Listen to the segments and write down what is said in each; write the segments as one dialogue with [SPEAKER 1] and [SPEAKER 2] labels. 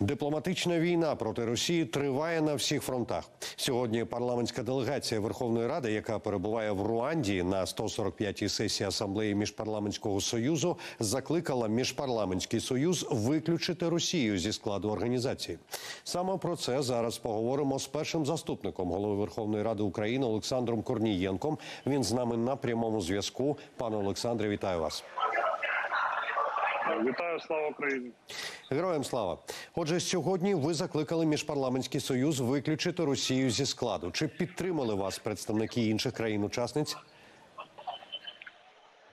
[SPEAKER 1] Дипломатична війна проти Росії триває на всіх фронтах. Сьогодні парламентська делегація Верховної Ради, яка перебуває в Руанді на 145-й сесії асамблеї міжпарламентського союзу, закликала міжпарламентський союз виключити Росію зі складу організації. Саме про це зараз поговоримо з першим заступником голови Верховної Ради України Олександром Корнієнком. Він з нами на прямому зв'язку. Пане Олександре, вітаю вас.
[SPEAKER 2] Вітаю, слава Україні.
[SPEAKER 1] Героям слава. Отже, сьогодні ви закликали міжпарламентський союз виключити Росію зі складу. Чи підтримали вас представники інших країн-учасниць?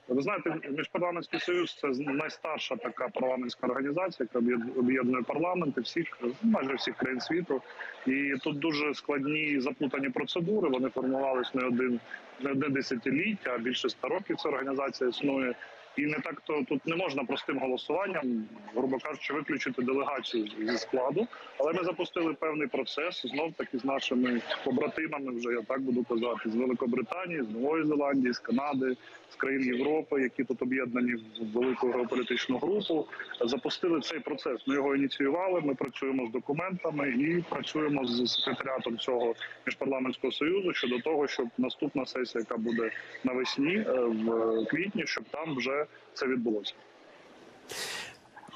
[SPEAKER 2] Ви знаєте, міжпарламентський союз це найстарша така парламентська організація, яка об'єд- об'єднує парламенти всіх, майже всіх країн світу. І тут дуже складні заплутані процедури. Вони формувались не один не одне десятиліття, а більше ста років ця організація існує. І не так то тут не можна простим голосуванням, грубо кажучи, виключити делегацію зі складу. Але ми запустили певний процес знов таки з нашими побратимами, вже я так буду казати, з Великобританії, з Нової Зеландії, з Канади, з країн Європи, які тут об'єднані в велику геополітичну групу. Запустили цей процес. Ми його ініціювали. Ми працюємо з документами і працюємо з секретаріатом цього міжпарламентського союзу щодо того, щоб наступна сесія, яка буде навесні е, в квітні, щоб там вже це відбулося.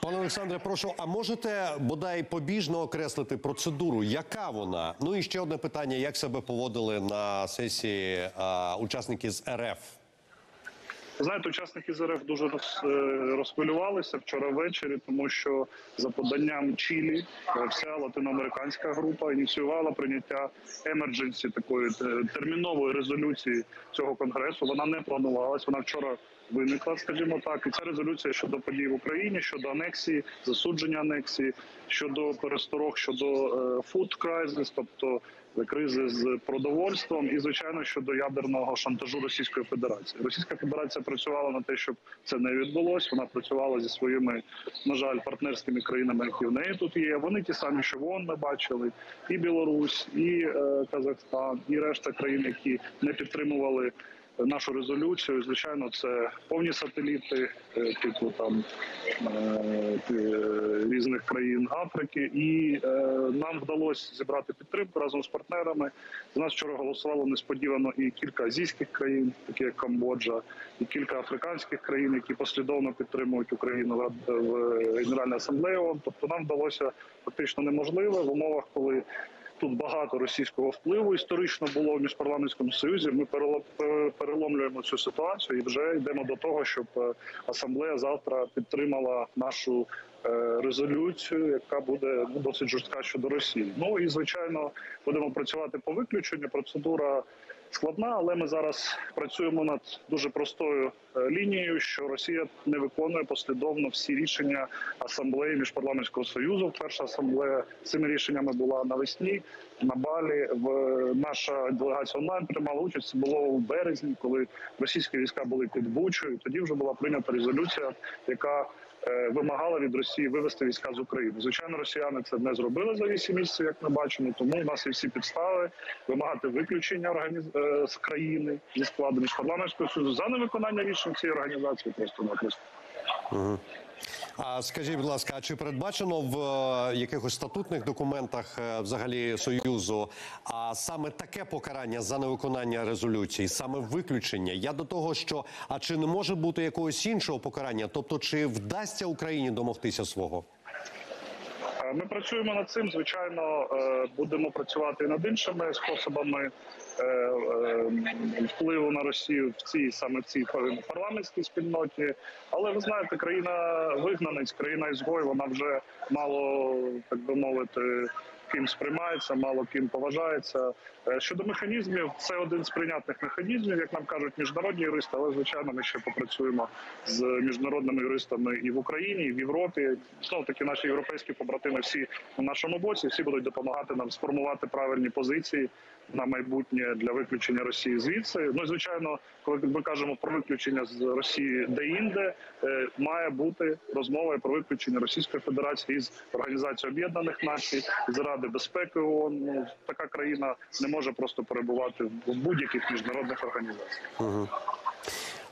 [SPEAKER 1] Пане Олександре, прошу, а можете бодай побіжно окреслити процедуру? Яка вона? Ну і ще одне питання: як себе поводили на сесії а, учасники з РФ?
[SPEAKER 2] Знаєте, учасники з РФ дуже е, розхвилювалися вчора ввечері, тому що за поданням Чилі е, вся латиноамериканська група ініціювала прийняття emergency такої е, термінової резолюції цього конгресу. Вона не планувалась. Вона вчора виникла, скажімо так. І ця резолюція щодо подій в Україні, щодо анексії, засудження анексії, щодо пересторог, щодо food crisis, тобто кризи з продовольством, і звичайно щодо ядерного шантажу Російської Федерації. Російська Федерація працювала на те, щоб це не відбулось. Вона працювала зі своїми, на жаль, партнерськими країнами, які в неї тут є. Вони ті самі, що вон ми бачили, і Білорусь, і е, Казахстан, і решта країн, які не підтримували. Нашу резолюцію, звичайно, це повні сателіти, е, типу там е, е, різних країн Африки, і нам вдалося зібрати підтримку разом з партнерами. За нас вчора голосувало несподівано і кілька азійських країн, такі як Камбоджа, і кілька африканських країн, які послідовно підтримують Україну в Генеральній асамблеї. ООН. Тобто нам вдалося фактично неможливе в умовах, коли Тут багато російського впливу історично було в міжпарламентському союзі. Ми перело- переломлюємо цю ситуацію і вже йдемо до того, щоб е, асамблея завтра підтримала нашу е, резолюцію, яка буде досить жорстка щодо Росії. Ну і звичайно будемо працювати по виключенню. Процедура складна, але ми зараз працюємо над дуже простою е, лінією, що Росія не виконує послідовно всі рішення асамблеї міжпарламентського союзу. Перша асамблея цими рішеннями була навесні на Балі. В наша делегація онлайн приймала участь. Це було у березні, коли російські війська були під Бучою. Тоді вже була прийнята резолюція, яка вимагала від Росії вивести війська з України. Звичайно, росіяни це не зробили за 8 місяців, як ми бачимо. Тому у нас є всі підстави вимагати виключення організ... е, з країни зі складу міжпарламентського союзу за невиконання рішень цієї організації. Просто напросто.
[SPEAKER 1] А скажіть, будь ласка, а чи передбачено в е, якихось статутних документах е, взагалі союзу, а саме таке покарання за невиконання резолюції, саме виключення? Я до того, що а чи не може бути якогось іншого покарання? Тобто, чи вдасться Україні домогтися свого?
[SPEAKER 2] Ми працюємо над цим. Звичайно, е, будемо працювати і над іншими способами е, е, впливу на Росію в цій саме цій парламентській спільноті. Але ви знаєте, країна вигнанець, країна ізгой, вона вже мало так би мовити. Ким сприймається, мало ким поважається Е, щодо механізмів. Це один з прийнятних механізмів, як нам кажуть міжнародні юристи. Але звичайно, ми ще попрацюємо з міжнародними юристами і в Україні, і в Європі. Знов таки наші європейські побратими всі на нашому боці, всі будуть допомагати нам сформувати правильні позиції на майбутнє для виключення Росії звідси. Ну і звичайно, коли ми кажемо про виключення з Росії де-інде, е, має бути розмова про виключення Російської Федерації із Організації Об'єднаних Націй, з Ради безпеки ООН. Ну, така країна не може просто перебувати в будь-яких міжнародних організаціях.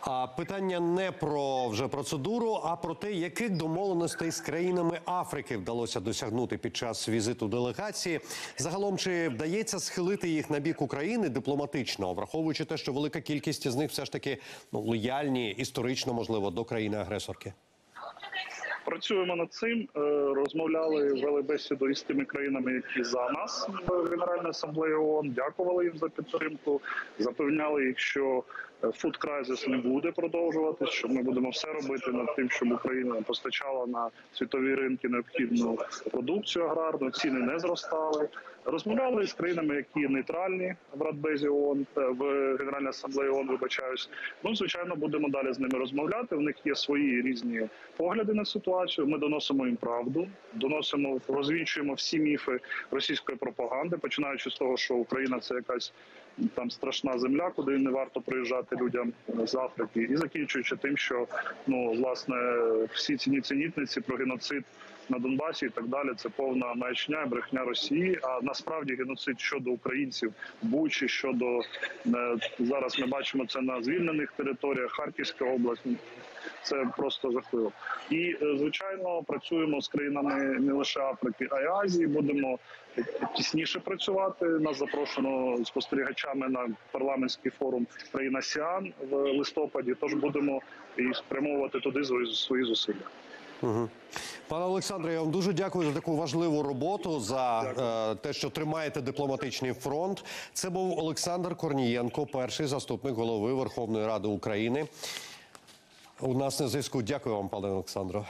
[SPEAKER 1] А питання не про вже процедуру, а про те, яких домовленостей з країнами Африки вдалося досягнути під час візиту делегації. Загалом чи вдається схилити їх на бік України дипломатично, враховуючи те, що велика кількість з них все ж таки ну лояльні історично, можливо, до країни-агресорки.
[SPEAKER 2] Працюємо над цим. е, Розмовляли, вели бесіду із тими країнами, які за нас в Генеральній асамблеї ООН. Дякували їм за підтримку. Запевняли їх, що фуд крайзис не буде продовжуватись, що ми будемо все робити над тим, щоб Україна постачала на світові ринки необхідну продукцію аграрну, ціни не зростали. Розмовляли з країнами, які нейтральні в Радбезі ООН, в Генеральній асамблеї ООН, вибачаюсь. Ну, звичайно, будемо далі з ними розмовляти. В них є свої різні погляди на ситуацію. Ми доносимо їм правду, доносимо, розвінчуємо всі міфи російської пропаганди, починаючи з того, що Україна це якась там страшна земля, куди не варто приїжджати людям з Африки, і закінчуючи тим, що ну власне всі ці нісенітниці про геноцид на Донбасі і так далі. Це повна маячня і брехня Росії. А насправді геноцид щодо українців Бучі, щодо е, зараз ми бачимо це на звільнених територіях Харківська область. Це просто жахливо. І е, звичайно працюємо з країнами не лише Африки, а й Азії. Будемо тісніше працювати. Нас запрошено спостерігачами на парламентський форум країна Сіан в листопаді. Тож будемо і спрямовувати туди свої зусилля.
[SPEAKER 1] Пане Олександре, я вам дуже дякую за таку важливу роботу за е, те, що тримаєте дипломатичний фронт. Це був Олександр Корнієнко, перший заступник голови Верховної Ради України. У нас на зв'язку. Дякую вам, пане Олександро.